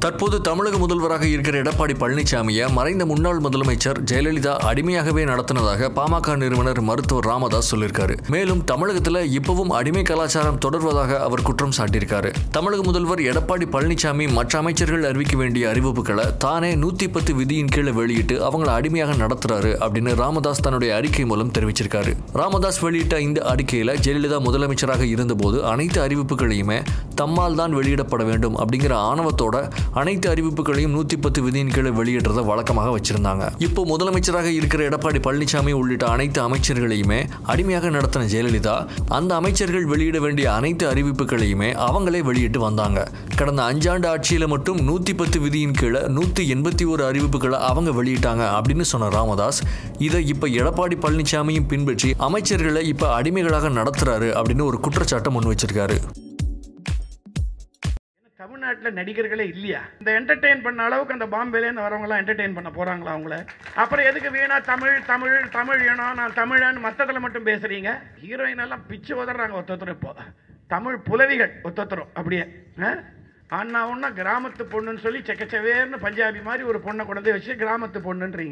தற்போது தமிழக முதல்வராக இருக்கிற எடப்பாடி பழனிசாமியை மறைந்த முன்னாள் முதலமைச்சர் ஜெயலலிதா அடிமையாகவே நடத்தினதாக பாமக நிறுவனர் மருத்துவர் ராமதாஸ் சொல்லியிருக்காரு. மேலும் தமிழகத்தில் இப்பவும் அடிமை கலாச்சாரம் தொடர்வதாக அவர் குற்றம் சாட்டியிருக்காரு. தமிழக முதல்வர் எடப்பாடி பழனிசாமி மற்ற அமைச்சர்கள் அறிவிக்க வேண்டிய அறிவிப்புகளை தானே நூத்தி பத்து விதியின் கீழே வெளியிட்டு அவங்கள அடிமையாக நடத்துறாரு அப்படின்னு ராமதாஸ் தன்னுடைய அறிக்கை மூலம் தெரிவிச்சிருக்காரு. ராமதாஸ் வெளியிட்ட இந்த அறிக்கையில ஜெயலலிதா முதலமைச்சராக இருந்தபோது அனைத்து அறிவிப்புகளையுமே தம்மால் தான் வெளியிடப்பட வேண்டும் அப்படிங்கிற ஆணவத்தோட அனைத்து அறிவிப்புகளையும் நூத்தி பத்து விதியின் கீழே வெளியிடுறத வழக்கமாக வச்சிருந்தாங்க. இப்போ முதலமைச்சராக இருக்கிற எடப்பாடி பழனிசாமி உள்ளிட்ட அனைத்து அமைச்சர்களையுமே அடிமையாக நடத்தின ஜெயலலிதா அந்த அமைச்சர்கள் வெளியிட வேண்டிய அனைத்து அறிவிப்புகளையுமே அவங்களே வெளியிட்டு வந்தாங்க. கடந்த அஞ்சாண்டு ஆட்சியில் மட்டும் நூத்தி பத்து விதியின் கீழே நூத்தி எண்பத்தி ஒரு அறிவிப்புகளை அவங்க வெளியிட்டாங்க அப்படின்னு சொன்ன ராமதாஸ் இதை இப்ப எடப்பாடி பழனிசாமியும் பின்பற்றி அமைச்சர்களை இப்ப அடிமைகளாக நடத்துறாரு அப்படின்னு ஒரு குற்றச்சாட்டை முன் வச்சிருக்காரு. தமிழ்நாட்டில் நடிகர்களே இல்லையா? இந்த என்டர்டெயின் பண்ண அளவுக்கு அந்த பாம்பேலேருந்து வரவங்களாம் என்டர்டெயின் பண்ண போகிறாங்களா அவங்கள? அப்புறம் எதுக்கு வீணா தமிழ் தமிழ் தமிழ் ஏனோ நான் தமிழன் மற்றதில் மட்டும் பேசுகிறீங்க ஹீரோயின் எல்லாம் பிச்சு உதறாங்க ஒருத்தர் இப்போ. தமிழ் புலவிகள் ஒருத்தரும் அப்படியே. அண்ணா ஒன்றா கிராமத்து பொண்ணுன்னு சொல்லி செக்கச்சவேர்னு பஞ்சாபி மாதிரி ஒரு பொண்ணை கொண்டு வச்சு கிராமத்து பொண்ணுன்றீங்க.